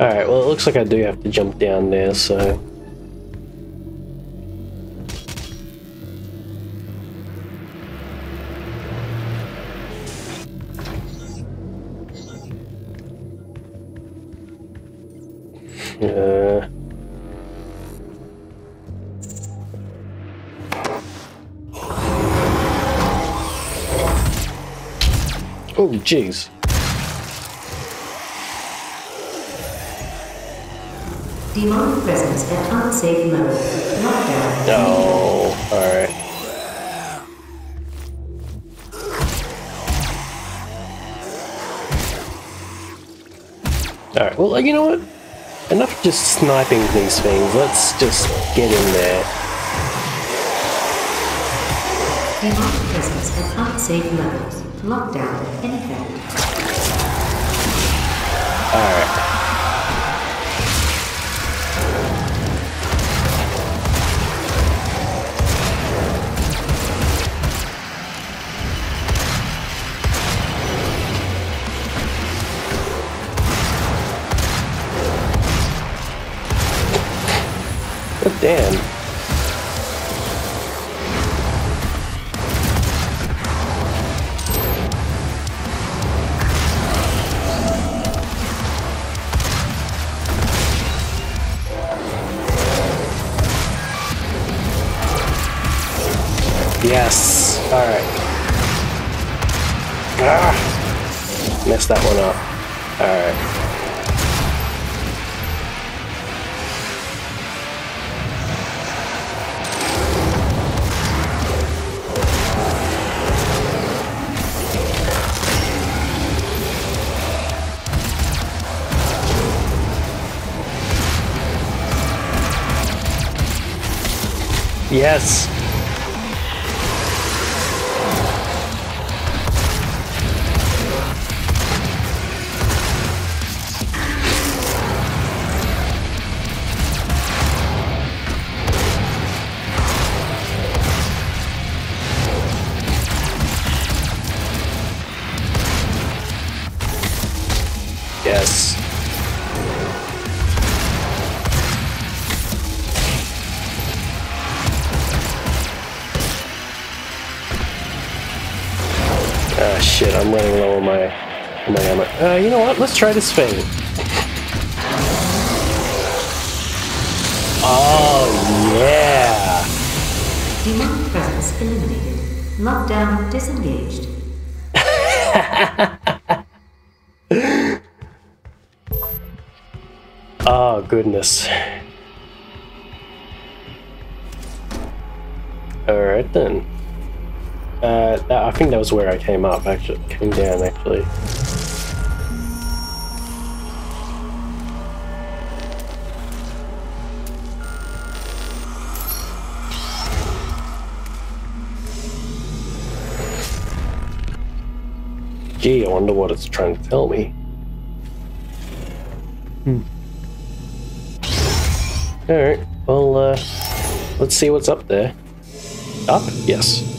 Alright, well it looks like I do have to jump down there, so... Uh... Oh, jeez. Demonic presence at unsafe level. Lockdown. No. Alright. Alright, well, you know what? Enough just sniping these things. Let's just get in there. Presence at unsafe levels. Lockdown in effect. Alright. But damn. Yes. Alright. Ah! Messed that one up. Alright. Yes. Yes. Shit, low on my, on my ammo. Uh, you know what? Let's try this thing. Oh, yeah. Demonic presence eliminated. Lockdown disengaged. Oh, goodness. Alright then. Uh, that, I think that was where I came up, actually. Came down, actually. Gee, I wonder what it's trying to tell me. Hmm. Alright, well, uh, let's see what's up there. Up? Yes.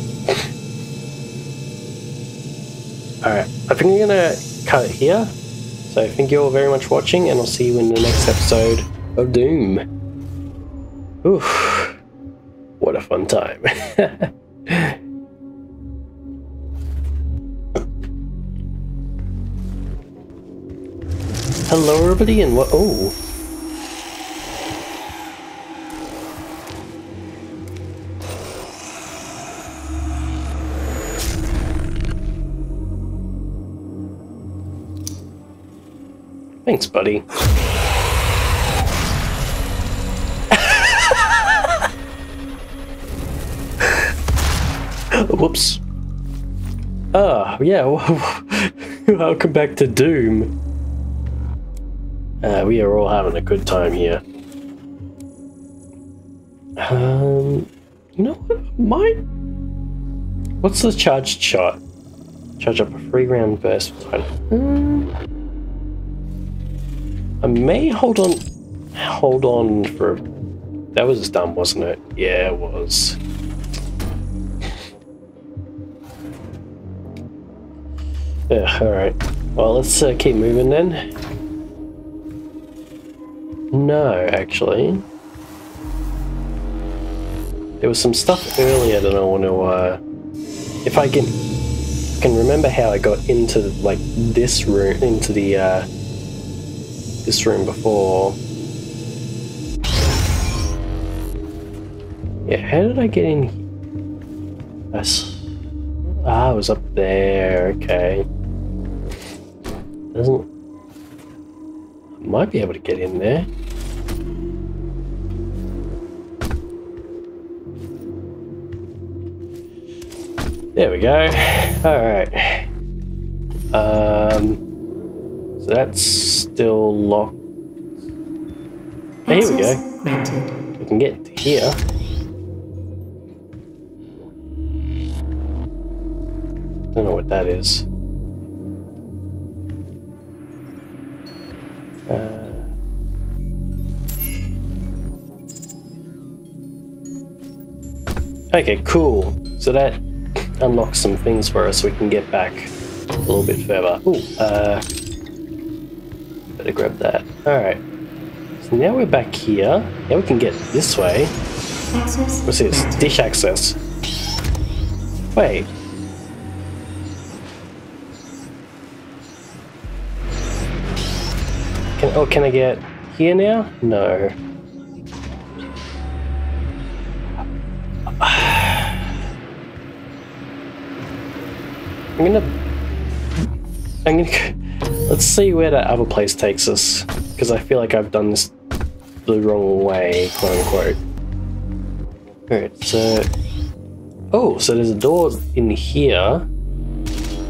Alright, I think I'm gonna cut it here. So thank you all very much for watching, and I'll see you in the next episode of Doom. Oof. What a fun time. Hello everybody and what oh Thanks, buddy. Whoops. Ah, yeah. Welcome back to Doom. Uh, we are all having a good time here. Um, you know what? Might. What's the charged shot? Charge up a free round burst. Um, I may hold on. Hold on for. That was a stun, wasn't it? Yeah, it was. Yeah, alright. Well, let's uh, keep moving then. No, actually. There was some stuff earlier that I want to, uh, if I can, can remember how I got into, like, this room, into the, uh, this room before. Yeah, how did I get in? That's, ah, I was up there, okay. Doesn't, might be able to get in there. There we go. Alright. Um, that's still locked. Here we go. Granted. We can get here. Don't know what that is. Uh, okay, cool. So that unlocks some things for us. We can get back a little bit further. Ooh, uh, better grab that. All right. So now we're back here. Now we can get this way. Access What's this? Dish access. Wait. Can, oh, can I get here now? No. I'm gonna. I'm gonna. Let's see where that other place takes us. Because I feel like I've done this the wrong way, quote unquote. Alright, so. Oh, so there's a door in here.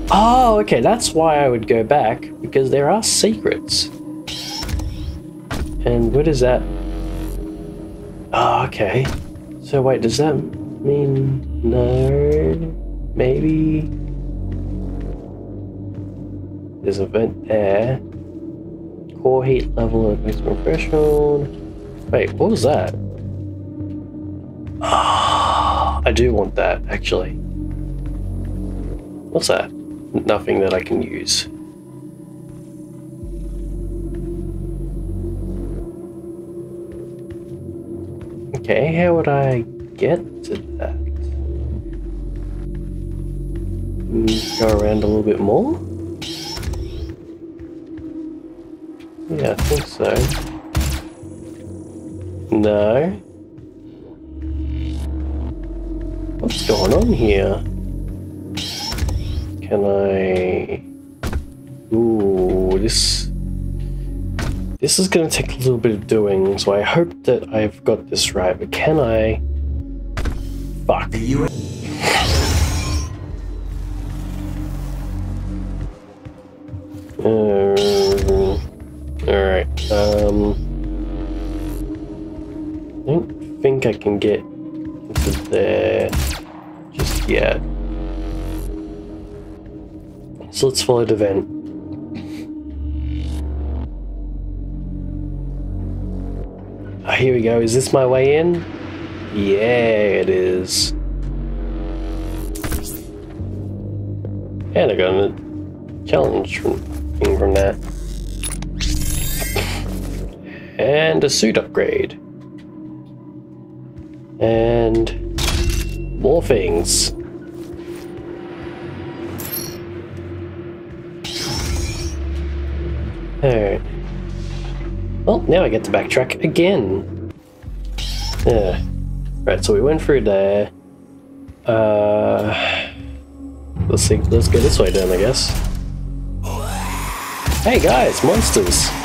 Oh, okay, that's why I would go back, because there are secrets. And what is that? Oh, okay. So wait, does that mean no? Maybe? There's a vent there. Core heat level at maximum threshold. Wait, what was that? I do want that, actually. What's that? Nothing that I can use. Okay, how would I get to that? Mm, Go around a little bit more? Yeah, I think so. No. What's going on here? Can I... Ooh, this... This is going to take a little bit of doing, so I hope that I've got this right, but can I... Fuck. Uh, Alright, um... I don't think I can get into there just yet. So let's follow the vent. Ah, here we go. Is this my way in? Yeah, it is. And I got a challenge from, from that. And a suit upgrade. And more things. Alright. Well, now I get to backtrack again. Yeah. Right, so we went through there. Uh, let's see. Let's go this way then, I guess. Hey guys, monsters!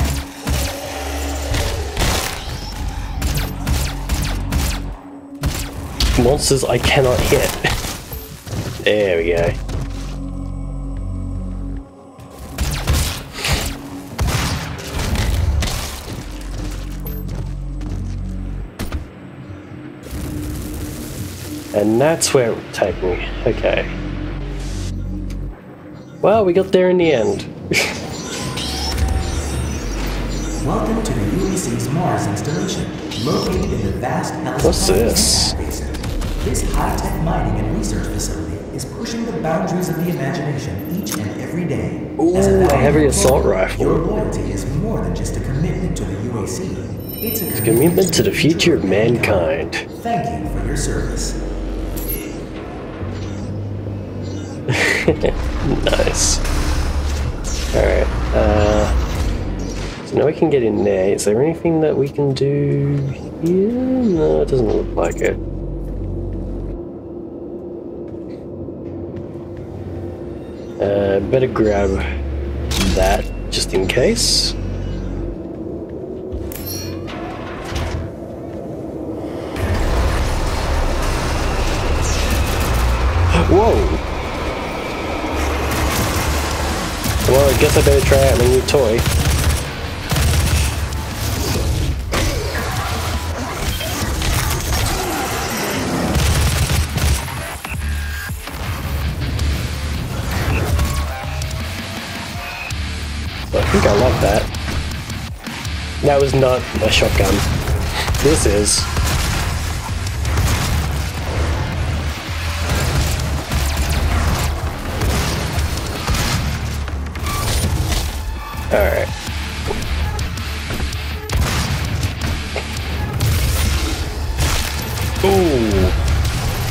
Monsters I cannot hit. There we go. And that's where it would take me. Okay. Well, we got there in the end. Welcome to the UAC's Mars installation, located in the vast What's this? This high-tech mining and research facility is pushing the boundaries of the imagination each and every day. Ooh, As a heavy assault rifle. Your loyalty is more than just a commitment to the UAC. It's a Commitment to the future of mankind. Thank you for your service. Nice. Alright, uh... So now we can get in there. Is there anything that we can do here? No, it doesn't look like it. Uh, better grab that just in case. Whoa! Well, I guess I better try out my new toy. Think I love that. That was not a shotgun. This is. Alright. Ooh.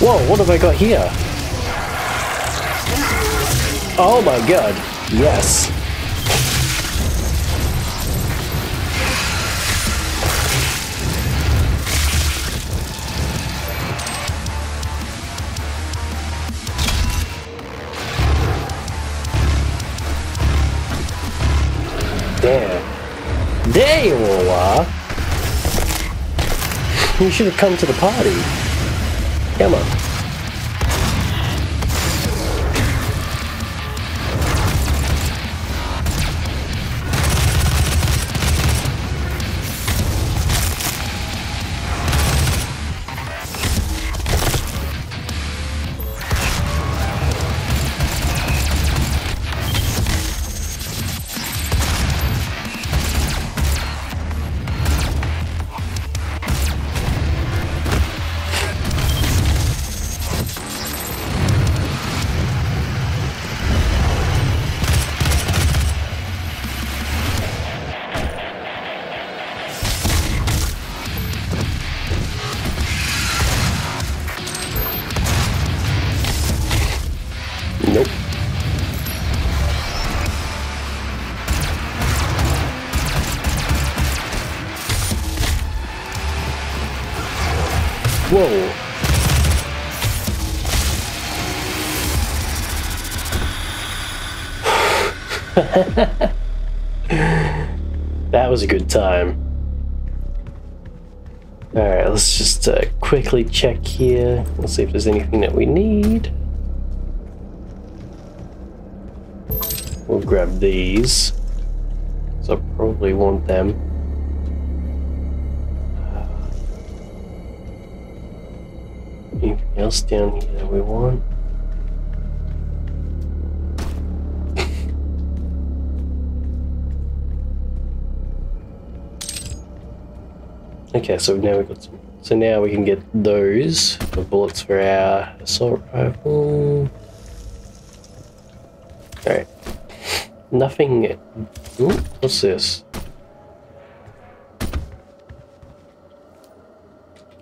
Whoa, what have I got here? Oh my god. Yes. Damn. There you are. You should have come to the party. Come on. that was a good time. Alright, let's just uh, quickly check here. Let's see if there's anything that we need. We'll grab these. So I probably want them. Anything else down here that we want? Okay, so now we've got some. So now we can get those the bullets for our assault rifle. Alright. Nothing. Ooh, what's this?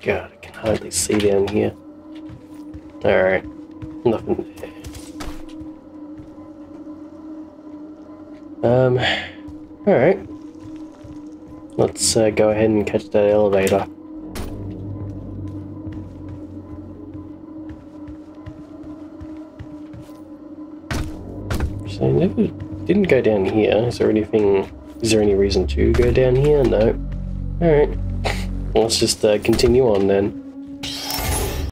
God, I can hardly see down here. Alright. Nothing there. Um. Alright. Let's uh, go ahead and catch that elevator. So I never didn't go down here. Is there anything? Is there any reason to go down here? No. All right. Let's just uh, continue on then.